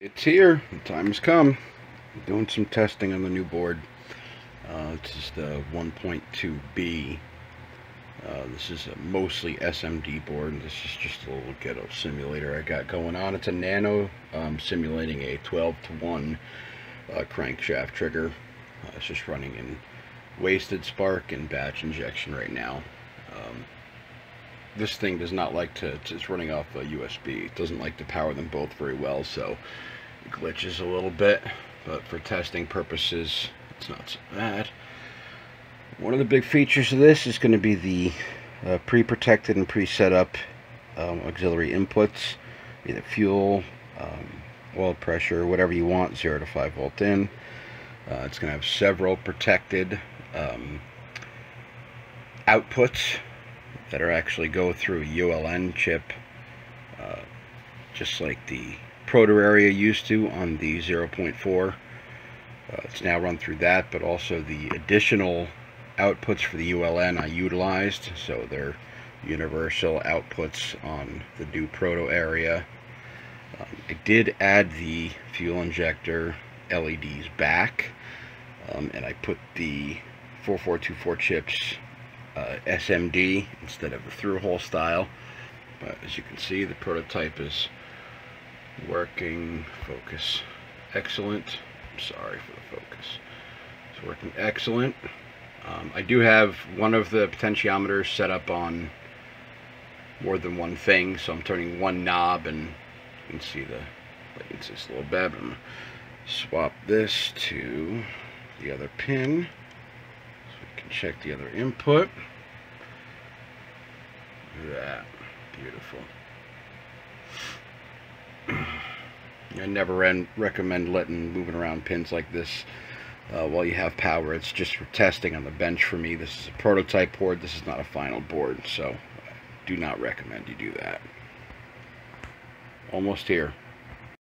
It's here. The time has come. I'm doing some testing on the new board. Uh, this is the 1.2B. Uh, this is a mostly SMD board. This is just a little ghetto simulator I got going on. It's a Nano um, simulating a 12 to 1 uh, crankshaft trigger. Uh, it's just running in wasted spark and batch injection right now. Um, this thing does not like to, it's running off a USB. It doesn't like to power them both very well, so it glitches a little bit. But for testing purposes, it's not so bad. One of the big features of this is going to be the uh, pre-protected and pre-set up um, auxiliary inputs, either fuel, um, oil pressure, whatever you want, 0 to 5 volt in. Uh, it's going to have several protected um, outputs that are actually go through ULN chip, uh, just like the Proto area used to on the 0.4. Uh, it's now run through that, but also the additional outputs for the ULN I utilized, so they're universal outputs on the new Proto area. Um, I did add the fuel injector LEDs back, um, and I put the 4424 chips uh, SMD instead of the through-hole style. But as you can see, the prototype is working. Focus. Excellent. I'm sorry for the focus. It's working excellent. Um, I do have one of the potentiometers set up on more than one thing, so I'm turning one knob and you can see the latency a little bit. I'm swap this to the other pin so we can check the other input. That. Beautiful. I never recommend letting moving around pins like this uh, while you have power. It's just for testing on the bench for me. This is a prototype board. This is not a final board, so I do not recommend you do that. Almost here.